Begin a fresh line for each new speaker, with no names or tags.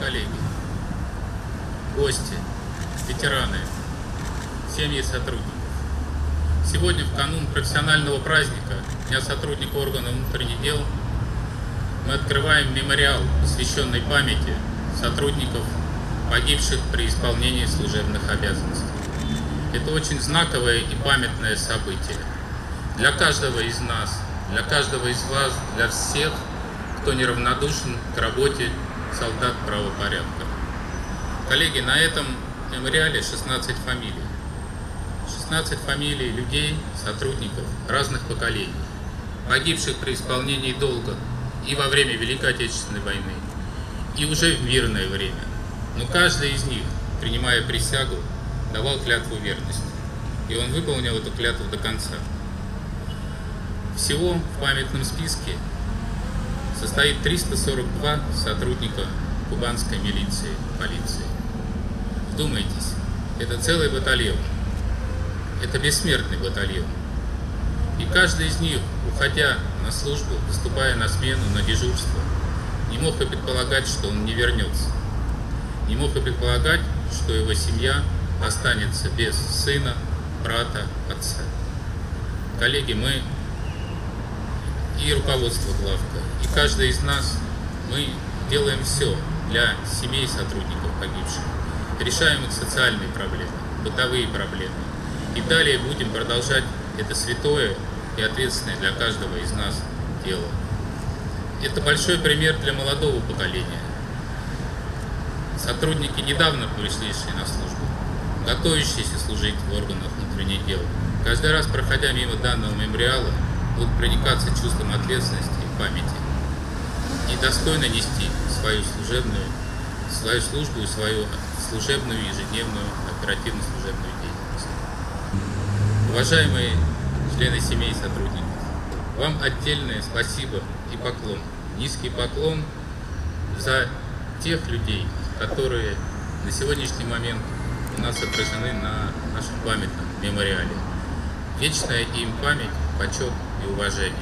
коллеги, гости, ветераны, семьи сотрудников. Сегодня, в канун профессионального праздника Дня сотрудника органов внутренних дел, мы открываем мемориал, посвященный памяти сотрудников, погибших при исполнении служебных обязанностей. Это очень знаковое и памятное событие для каждого из нас, для каждого из вас, для всех, кто неравнодушен к работе солдат правопорядка. Коллеги, на этом мемориале 16 фамилий. 16 фамилий людей, сотрудников разных поколений, погибших при исполнении долга и во время Великой Отечественной войны, и уже в мирное время. Но каждый из них, принимая присягу, давал клятву верности. И он выполнил эту клятву до конца. Всего в памятном списке состоит 342 сотрудника кубанской милиции, полиции. Вдумайтесь, это целый батальон. Это бессмертный батальон. И каждый из них, уходя на службу, выступая на смену, на дежурство, не мог и предполагать, что он не вернется. Не мог и предполагать, что его семья останется без сына, брата, отца. Коллеги, мы и руководство главка, и каждый из нас, мы делаем все для семей сотрудников погибших, решаем их социальные проблемы, бытовые проблемы. И далее будем продолжать это святое и ответственное для каждого из нас дело. Это большой пример для молодого поколения. Сотрудники недавно пришедшие на службу, готовящиеся служить в органах внутренних дел, каждый раз проходя мимо данного мемориала, будут проникаться чувством ответственности и памяти и достойно нести свою служебную, свою службу и свою служебную ежедневную оперативно-служебную деятельность. Уважаемые члены семей сотрудников, вам отдельное спасибо и поклон, низкий поклон за тех людей, которые на сегодняшний момент у нас отражены на нашем памятном мемориале. Вечная им память, почет и уважение.